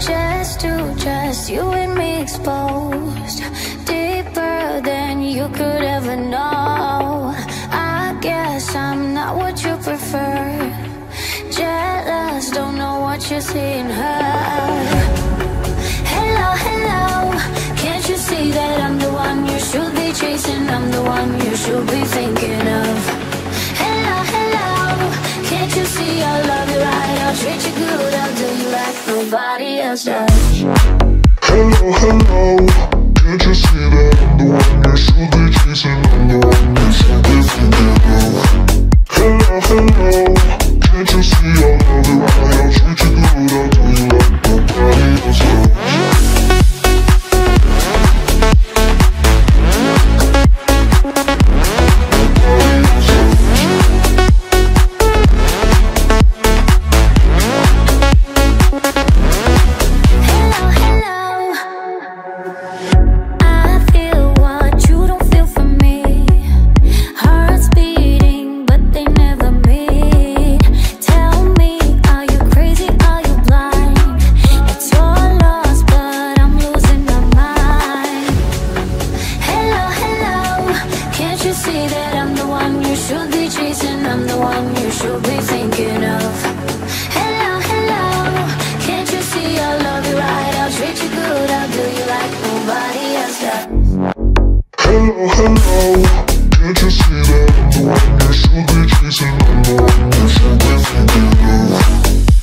Just to just you and me exposed. Deeper than you could ever know. I guess I'm not what you prefer. Jealous, don't know what you see in her. Hello, hello. Can't you see that I'm the one you should be chasing? I'm the one you should be thinking of. Hello, hello. Can't you see I love you right I'll treat you Hello, hello. Can't you see that I'm the one you should be chasing? I'm the one you should be of Hello, hello. Can't you see I love you Hello, Can't you see that I'm the one you should be chasing you should be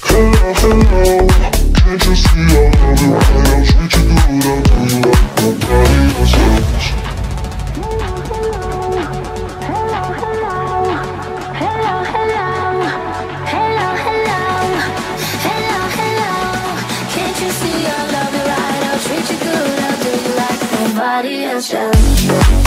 Hello, hello Can't you see I love you you you like nobody else treat you good. I'll you like nobody else.